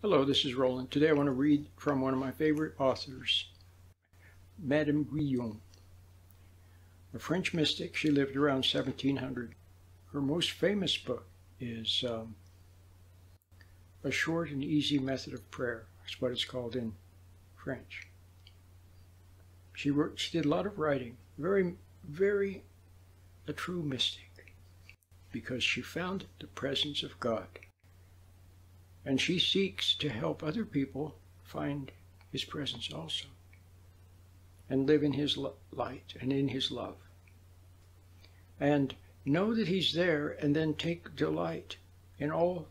Hello, this is Roland. Today I want to read from one of my favorite authors, Madame Guyon. A French mystic, she lived around 1700. Her most famous book is um, A Short and Easy Method of Prayer. That's what it's called in French. She wrote, she did a lot of writing, very, very a true mystic, because she found the presence of God. And she seeks to help other people find his presence also and live in his light and in his love. And know that he's there and then take delight in all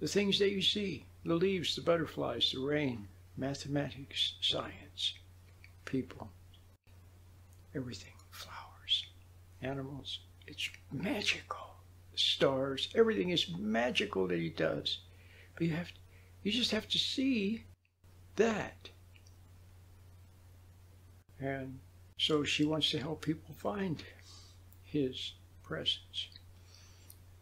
the things that you see the leaves, the butterflies, the rain, mathematics, science, people, everything, flowers, animals. It's magical. Stars, everything is magical that he does. But you have, you just have to see that. And so she wants to help people find his presence.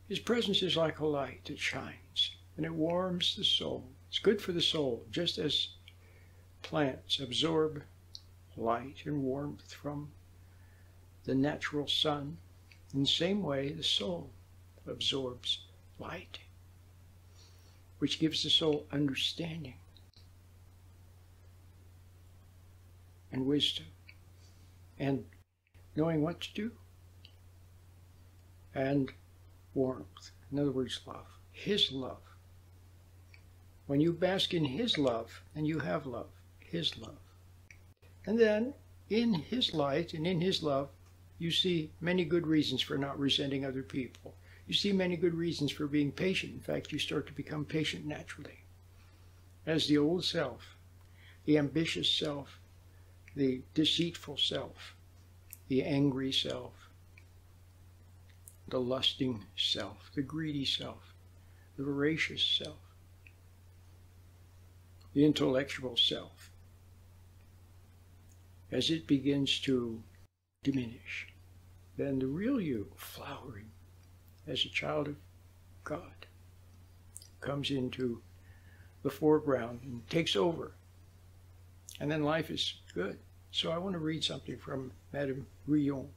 His presence is like a light that shines and it warms the soul. It's good for the soul, just as plants absorb light and warmth from the natural sun. In the same way, the soul absorbs light which gives the soul understanding and wisdom and knowing what to do and warmth. In other words, love. His love. When you bask in His love, then you have love. His love. And then, in His light and in His love, you see many good reasons for not resenting other people you see many good reasons for being patient. In fact, you start to become patient naturally. As the old self, the ambitious self, the deceitful self, the angry self, the lusting self, the greedy self, the voracious self, the intellectual self, as it begins to diminish, then the real you flowering as a child of God comes into the foreground and takes over. And then life is good. So I want to read something from Madame Guyon.